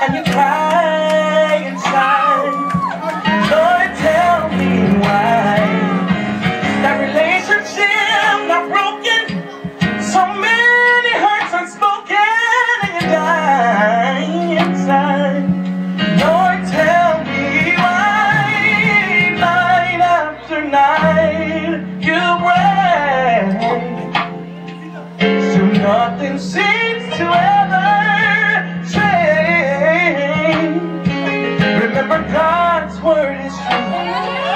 and you cry word is true.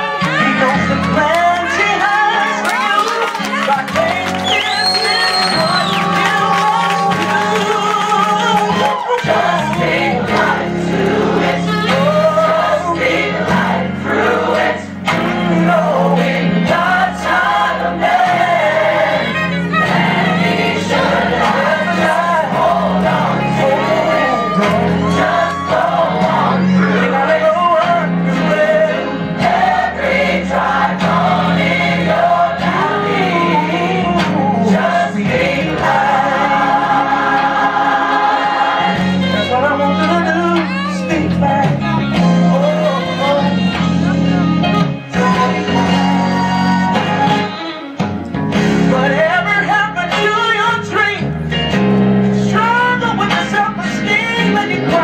running